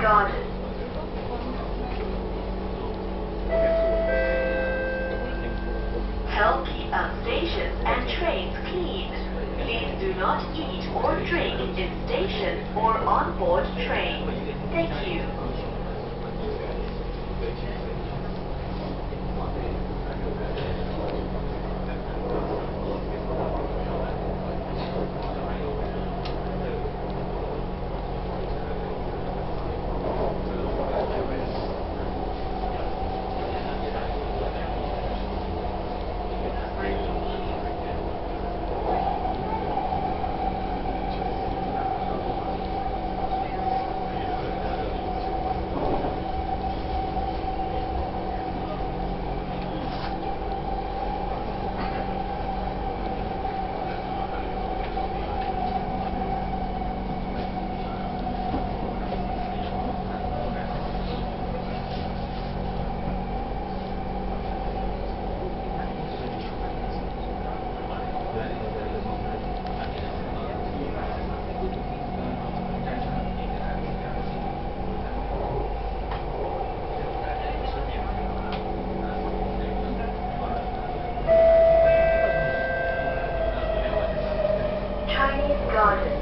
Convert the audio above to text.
Garden. Help keep our stations and trains clean. Please do not eat or drink in station or on board train. Thank you. Chinese garden.